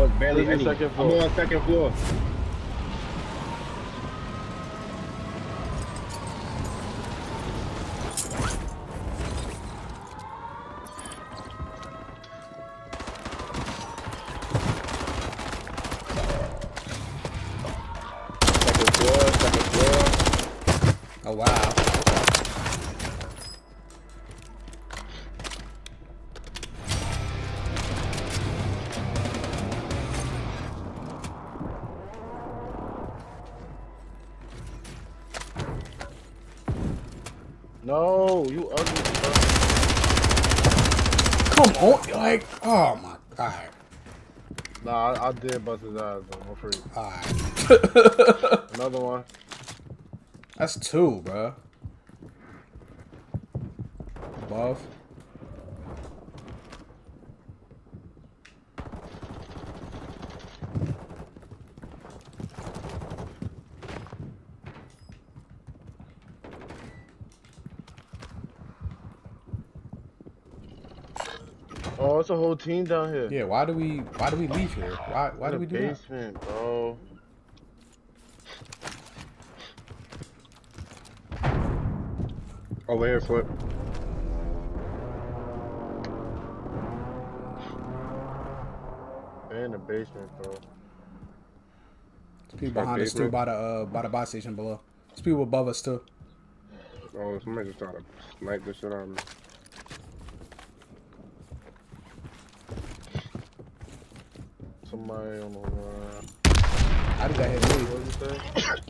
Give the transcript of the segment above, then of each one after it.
I was barely any. the second I'm on second floor. Ugly. bro. Come on, like, oh my god. Nah, I, I did bust his ass though. I'm free. Alright. Another one. That's two, bro. Above. A whole team down here. Yeah, why do we why do we leave here? Why why do we do that? basement, bro. Over here, flip. They're in the basement, bro. There's people behind us too by the uh by the bus station below. There's people above us too. Oh, somebody just tried to snipe this shit out of me. Somebody on the line. How did that hit me? What did you say?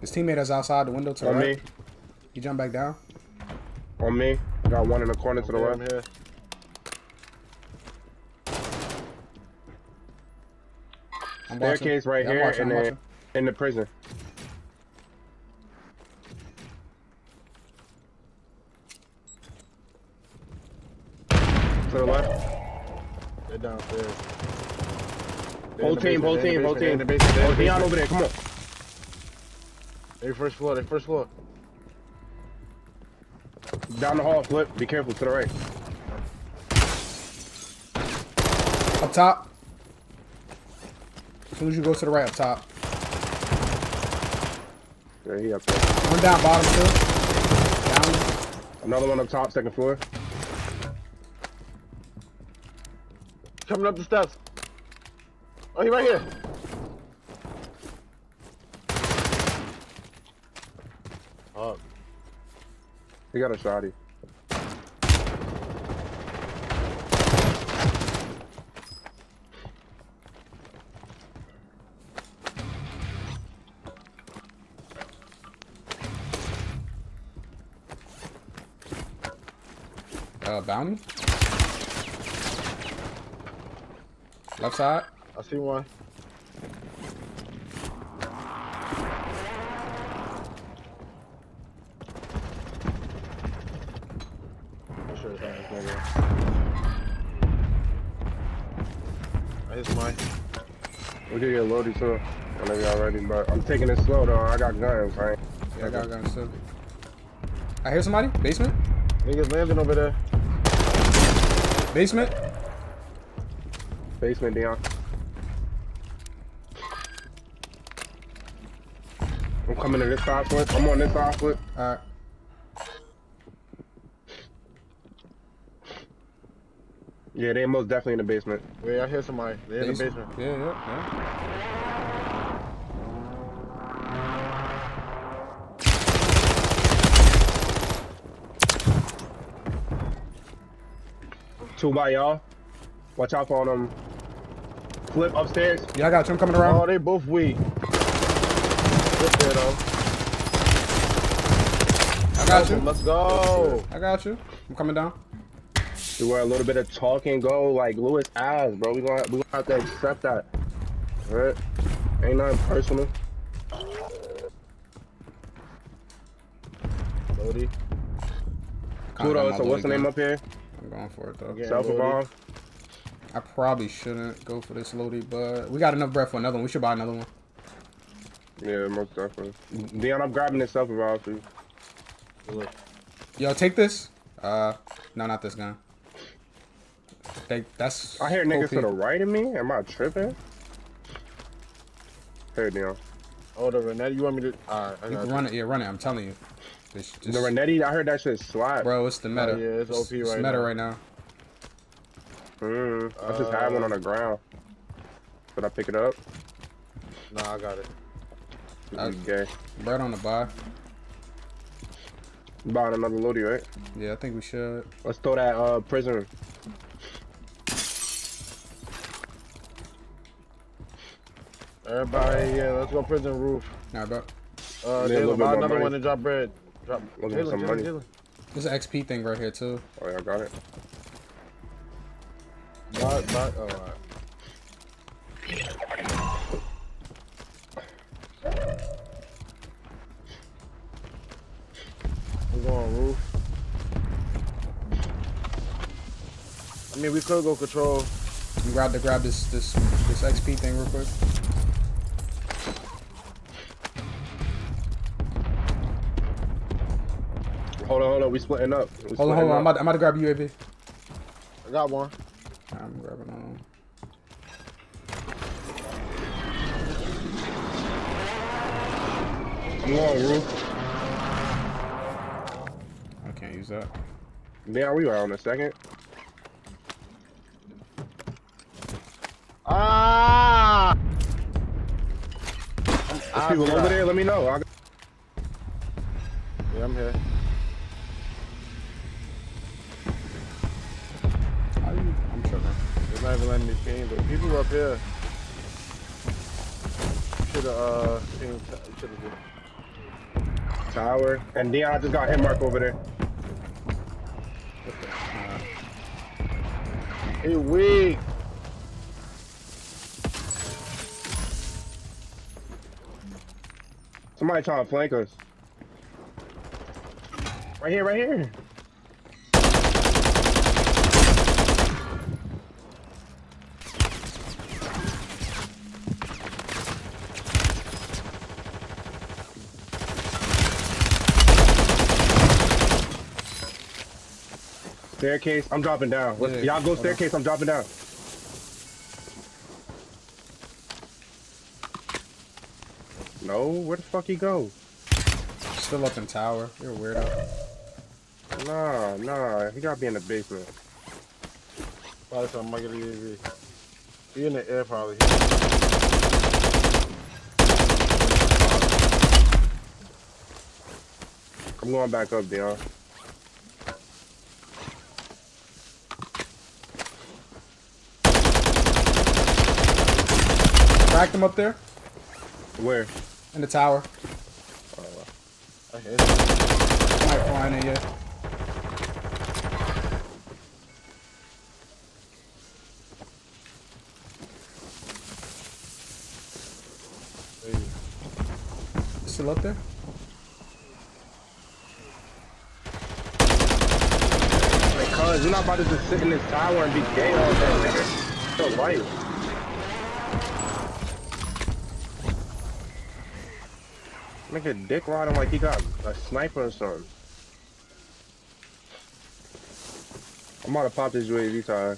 His teammate is outside the window to the On right. me, He jumped back down. on me. Got one in the corner to the Okay, right. I'm here. Watching. Staircase right Yeah, here, watching, and I'm then in the prison. To the left. They're downstairs. They're Whole team, whole team, whole basement, they're in team. the basement, they're Oh, Dion over there, come on. They first floor, they first floor. Down the hall, flip. Be careful to the right. Up top. As soon as you go to the right, up top. Yeah, he up there. One down, bottom two. Down. Another one up top, second floor. Coming up the steps. Oh, he right here. Up. He got a shotty. Uh, bounty. Left side. I see one. I'm sure it's not this nigga. I hit somebody. We can get loaded too. Whenever y'all ready, but I'm taking it slow though. I got guns, right? Yeah, I got guns too. I hear somebody. Basement. Niggas landing over there. Basement. Basement, Dion. I'm coming to this side flip. I'm on this side flip. All right. Yeah, they most definitely in the basement. Wait, I hear somebody. They're in the basement. Yeah, yeah, yeah. Two by y'all. Watch out for them. Flip upstairs. Yeah, I got you. I'm coming around. Oh, they both weak. Good there though. I got you. Let's go. I got you. I'm coming down. Do where a little bit of talking go like Lewis ass, bro. We gonna we gonna have to accept that. Alright? Ain't nothing personal. Lodi. Kinda Kudo, so what's the name up here? I'm going for it though. Yeah. Self evolve. I probably shouldn't go for this loadie, but we got enough bread for another one. We should buy another one. Yeah, most definitely. Dion, I'm grabbing this self revolver for you. Look. Yo, take this. Uh, no, not this gun. They, that's. I hear niggas OP. to the right of me. Am I tripping? Here, Dion. Oh, the Renetti, you want me to? Alright, I You got can you. run it. Yeah, run it. I'm telling you. It's just, The Renetti, I heard that shit slap. bro, it's the meta. Oh, yeah, it's OP it's right meta now. right now. Mm, I just had one on the ground. Should I pick it up? Nah, I got it. This Uh, is gay. Bread on the buy. Buying another loadie, right? Yeah, I think we should. Let's throw that uh prison. Everybody, yeah, let's go prison roof. Nah, bro. Uh, Yeah, a little buy another money. one and drop bread. Drop. Looking for some Jalen, money. Jalen. There's an XP thing right here too. Oh yeah, I got it. Buy, buy, oh, alright. We're going roof. I mean, we could go control. You grab the grab this this this XP thing real quick. Hold on, hold on. We splitting up. We Hold on, hold on. I'm up. about, I'm about to grab you, UAV. I got one. I'm grabbing on. I'm going roof. I can't use that. Yeah, we are on a second. Ah! There's people over there. Let me know. I got- Yeah, I'm here. How you? I'm tripping. They're not even letting me ping, but people up here. Should have, uh, seen, should have. tower. And Dion, I just got hit mark over there. He weak. Somebody trying to flank us. Right here, right here. Staircase, I'm dropping down. Yeah, Y'all go on. staircase, I'm dropping down. No, where the fuck he go? Still up in tower. You're a weirdo. Nah, nah, he gotta be in the basement. Probably some Michael UAV. He in the air probably. I'm going back up, Dion. Cracked him up there Where? in the tower. I hit him. Might flying in yet. Still up there? Because you're not about to just sit in this tower and be gay all day, nigga. So white. Nigga dick riding like he got a sniper or something. I'm about to pop this UAV tire.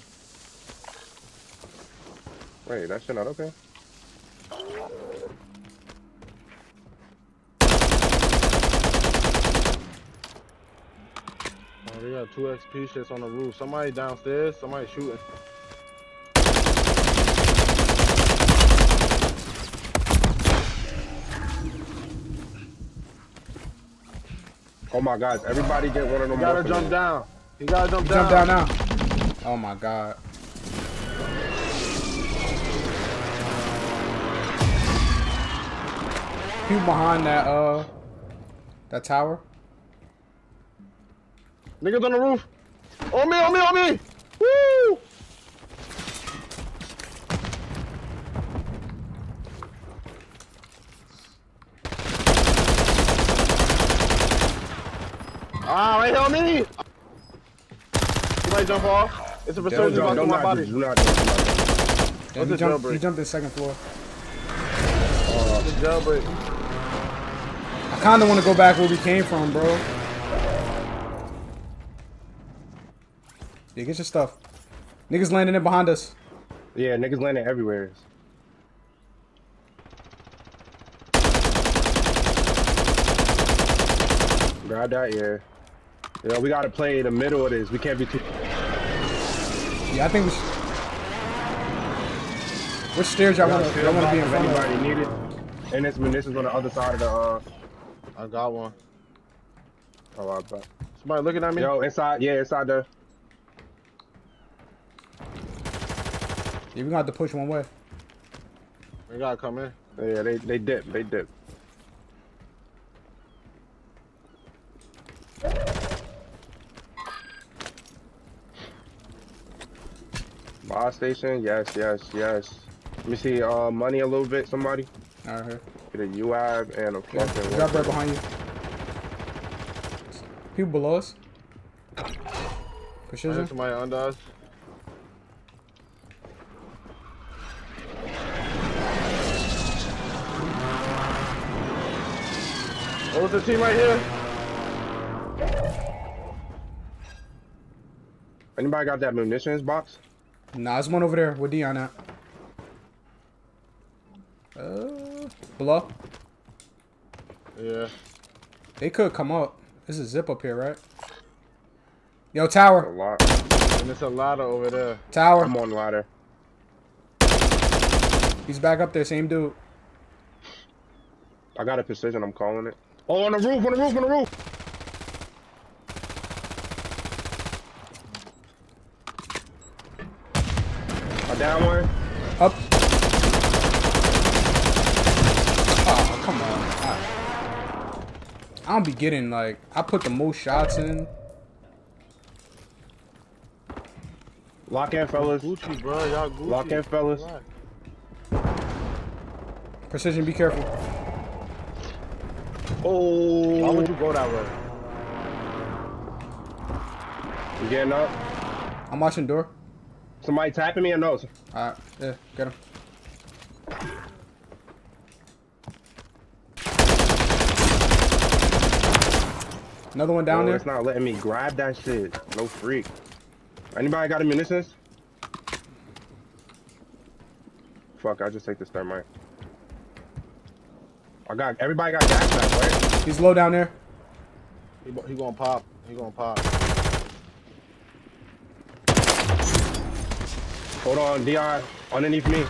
Wait, that shit not okay? Oh, got two XP shits on the roof. Somebody downstairs. Somebody shooting. Oh my gosh, everybody get one of them. He gotta jump down. You gotta jump Jump down. Jump down now. Oh my god. People behind that uh that tower. Niggas on the roof. On me, on me, on me. Woo! Ah, right here on me. Somebody jump off. It's a Don't resurgence Don't, box don't on my not do, body. do not do, do not do. Damn, he, What's the jumped, jailbreak? he jumped the second floor. The jailbreak. I kind of want to go back where we came from, bro. Yeah, get your stuff. Niggas landing in behind us. Yeah, niggas landing everywhere. Grab that, yeah. Yeah, we gotta play in the middle of this. We can't be too. Yeah, I think we should. Which stairs y'all want to y'all want to be in if front of? anybody need it. And it's munitions on the other side of the. uh I got one. Oh, I bet. Somebody looking at me? Yo, inside, yeah, inside the. Yeah, we gonna have to push one way. They gotta come in. Yeah, they they dip, they dip. Buy station, yes, yes, yes. Let me see, uh, money a little bit, somebody. All right. Get a UAV and a Yeah, fucking. drop right behind you. People below us. I Precision. heard somebody under us. Oh, it's a team right here. Anybody got that munitions box? Nah, there's one over there. Where Dion at? Uh, below. Yeah. They could come up. There's a zip up here, right? Yo, tower. A lot. And it's a ladder over there. tower. I'm on ladder. He's back up there. Same dude. I got a precision, I'm calling it. Oh, on the roof, on the roof, on the roof! A down one. Up. Oh, come on. I, I don't be getting like I put the most shots in. Lock in, fellas. Gucci, bro. Y'all Gucci. Lock in, fellas. Relax. Precision, be careful. Oh. Why would you go that way? you getting up? I'm watching door. Somebody tapping me or no? Alright, yeah, get him. Another one down oh, there. It's not letting me grab that shit. No freak. Anybody got a munitions? Fuck, I just take this thermite. I got everybody got backpack, right? He's low down there. He, he gonna pop. He gonna pop. Hold on, Dion, underneath me.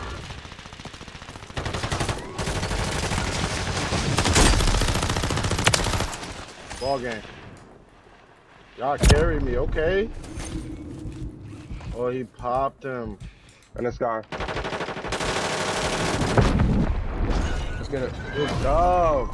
Ball game. Y'all carry me, okay? Oh, he popped him. In the sky. Let's get it. Good job.